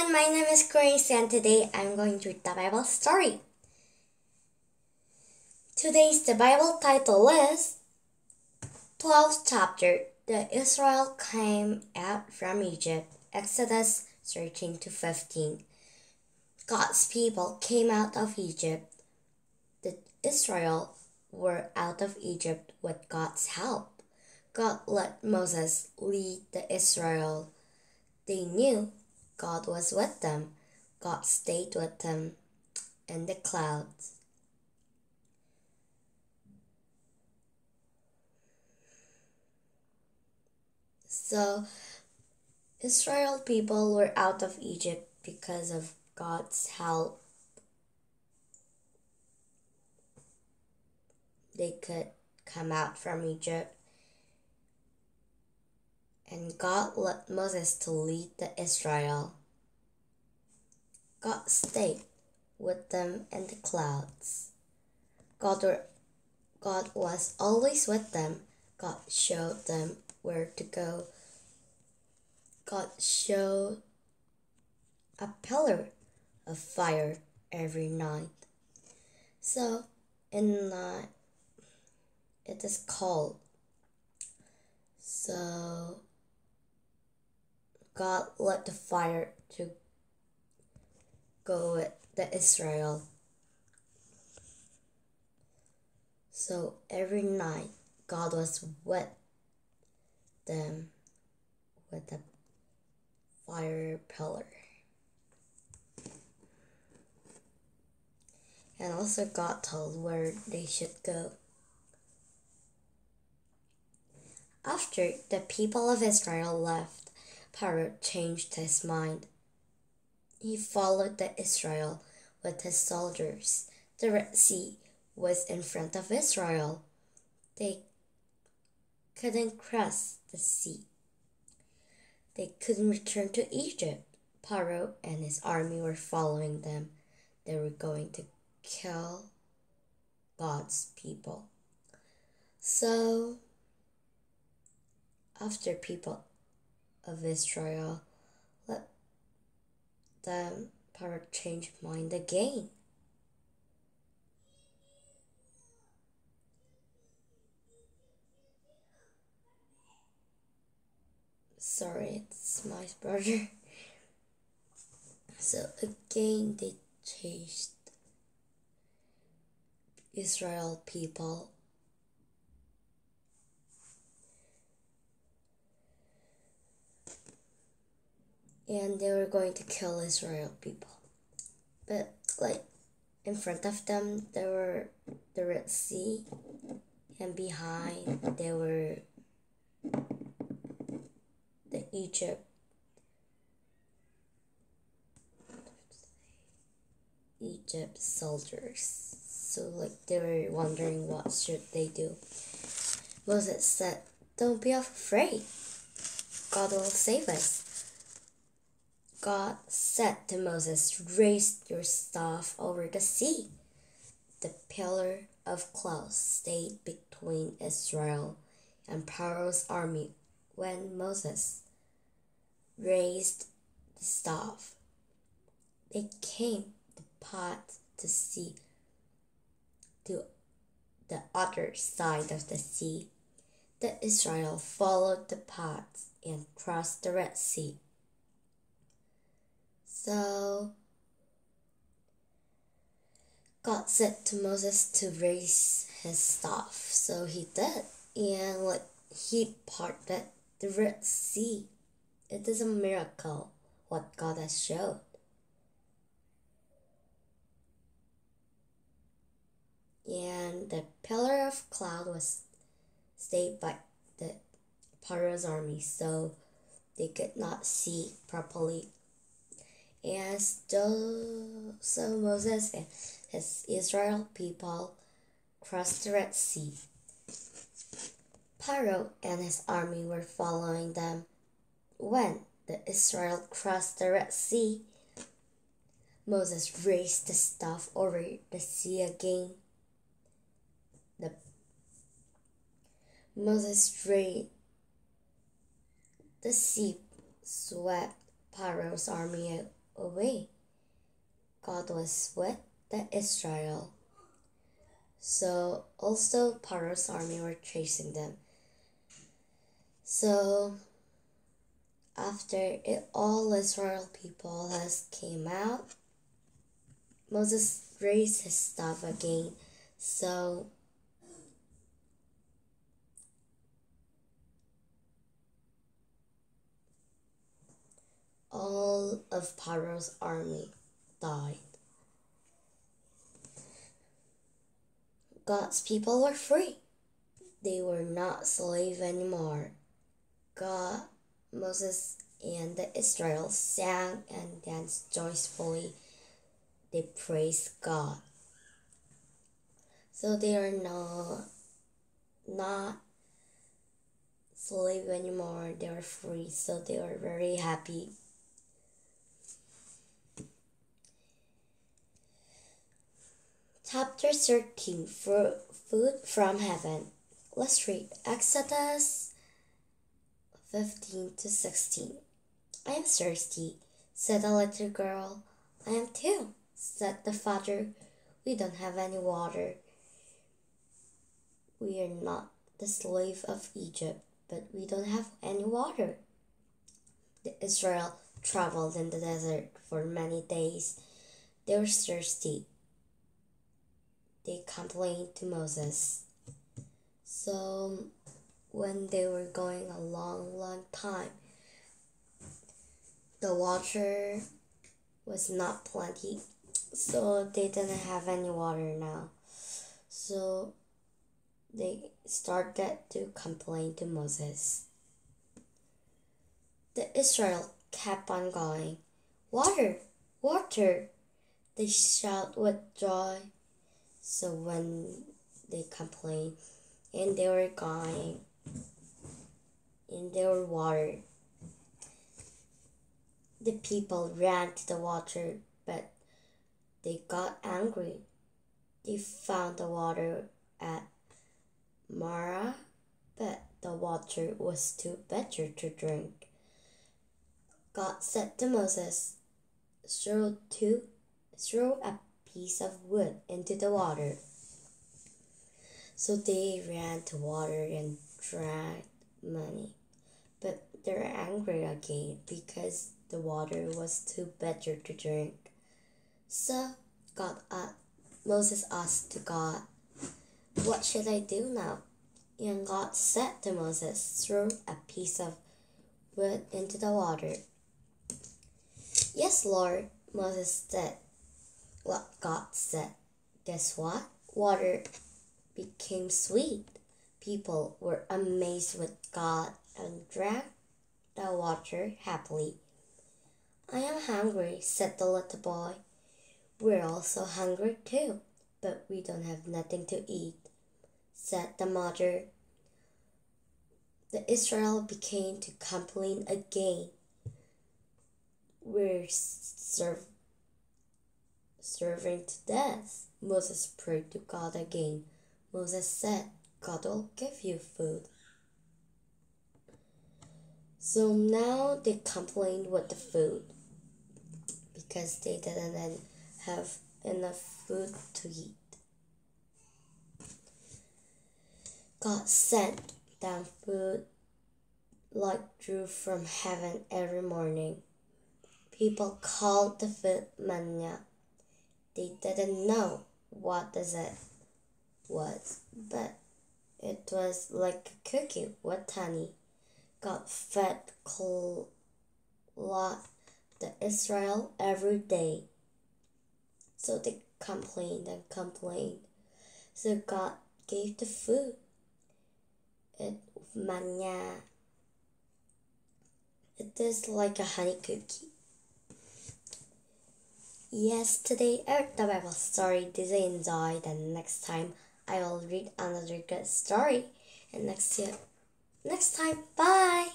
everyone, my name is Grace and today I'm going to read the Bible story. Today's the Bible title is 12th chapter The Israel came out from Egypt, Exodus 13 to 15. God's people came out of Egypt. The Israel were out of Egypt with God's help. God let Moses lead the Israel. They knew God was with them. God stayed with them in the clouds. So, Israel people were out of Egypt because of God's help. They could come out from Egypt. And God led Moses to lead the Israel. God stayed with them in the clouds. God, were, God was always with them. God showed them where to go. God showed a pillar of fire every night. So, in night, it is cold. So, God let the fire to go with the Israel. So every night God was with them with a fire pillar. And also God told where they should go. After the people of Israel left, Pharaoh changed his mind. He followed the Israel with his soldiers. The Red Sea was in front of Israel. They couldn't cross the sea. They couldn't return to Egypt. Pharaoh and his army were following them. They were going to kill God's people. So, after people of Israel let them Pharaoh change mind again. Sorry, it's my brother. So again, they changed Israel people. And they were going to kill Israel people. But, like, in front of them, there were the Red Sea, and behind, there were the Egypt. Egypt soldiers. So like they were wondering what should they do. Moses said, Don't be afraid. God will save us. God said to Moses, Raise your staff over the sea. The pillar of cloud stayed between Israel and Pharaoh's army when Moses raised the staff. It came the pot to see to the other side of the sea. The Israel followed the path and crossed the Red Sea. So God said to Moses to raise his staff. So he did. And like he parted the Red Sea. It is a miracle what God has showed. And the pillar of cloud was stayed by the Pharaoh's army, so they could not see properly. Still, so Moses and his Israel people crossed the Red Sea. Pharaoh and his army were following them. When the Israel crossed the Red Sea, Moses raised the staff over the sea again. The Moses raised the sea swept Pharaoh's army away. God was with the Israel. So also Pharaoh's army were chasing them. So after it, all Israel people has came out, Moses raised his staff again. So of Pharaoh's army died. God's people were free. They were not slaves anymore. God, Moses, and the Israel sang and danced joyfully. They praised God. So they are not not slave anymore. They are free. So they are very happy. Chapter 13 Food from Heaven. Let's read Exodus 15 to 16. I am thirsty, said the little girl. I am too, said the father. We don't have any water. We are not the slave of Egypt, but we don't have any water. The Israel traveled in the desert for many days. They were thirsty they complained to Moses. So when they were going a long, long time, the water was not plenty, so they didn't have any water now. So they started to complain to Moses. The Israel kept on going, Water, water! They shout with joy so when they complained and they were going and they were water, the people ran to the water, but they got angry. They found the water at Marah, but the water was too bitter to drink. God said to Moses, throw two, throw a piece of wood into the water. So they ran to water and drank money. But they're angry again because the water was too bitter to drink. So God, uh, Moses asked to God, What should I do now? And God said to Moses, Throw a piece of wood into the water. Yes, Lord, Moses said what God said. Guess what? Water became sweet. People were amazed with God and drank the water happily. I am hungry, said the little boy. We're also hungry too, but we don't have nothing to eat, said the mother. The Israel began to complain again. We're served serving to death. Moses prayed to God again. Moses said, God will give you food. So now they complained with the food because they didn't have enough food to eat. God sent down food like dew from heaven every morning. People called the food manna they didn't know what it was, but it was like a cookie honey. God fed lot the Israel every day. So they complained and complained. So God gave the food. It manna. It is like a honey cookie. Yes, today I read the Bible story. Did I enjoy? Then next time I will read another good story. And next year, next time, bye.